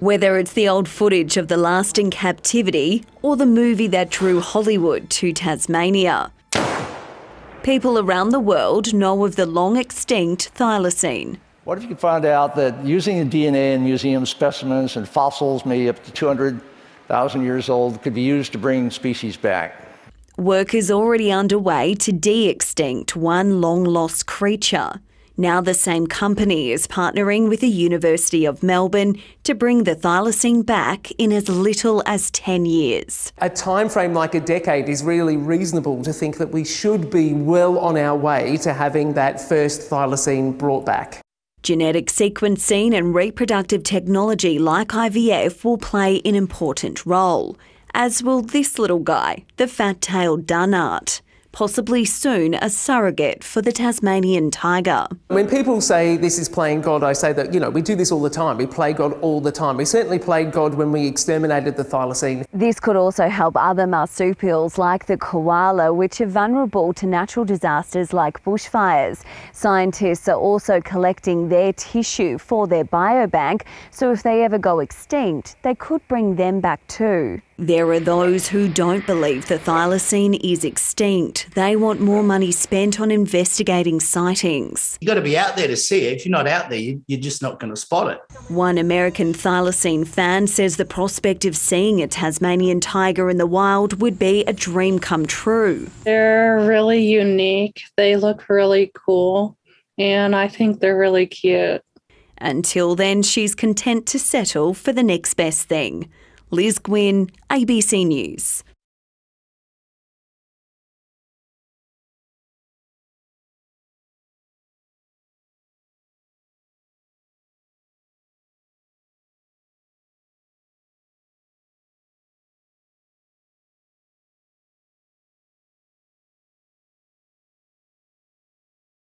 Whether it's the old footage of the last in captivity or the movie that drew Hollywood to Tasmania. People around the world know of the long extinct thylacine. What if you could find out that using the DNA in museum specimens and fossils, maybe up to 200,000 years old, could be used to bring species back? Work is already underway to de extinct one long lost creature. Now, the same company is partnering with the University of Melbourne to bring the thylacine back in as little as 10 years. A time frame like a decade is really reasonable to think that we should be well on our way to having that first thylacine brought back. Genetic sequencing and reproductive technology like IVF will play an important role, as will this little guy, the fat tailed Dunnart possibly soon a surrogate for the Tasmanian tiger. When people say this is playing God, I say that, you know, we do this all the time. We play God all the time. We certainly played God when we exterminated the thylacine. This could also help other marsupials like the koala, which are vulnerable to natural disasters like bushfires. Scientists are also collecting their tissue for their biobank, so if they ever go extinct, they could bring them back too. There are those who don't believe the thylacine is extinct. They want more money spent on investigating sightings. You've got to be out there to see it. If you're not out there, you're just not going to spot it. One American thylacine fan says the prospect of seeing a Tasmanian tiger in the wild would be a dream come true. They're really unique. They look really cool, and I think they're really cute. Until then, she's content to settle for the next best thing. Liz Gwynn, ABC News.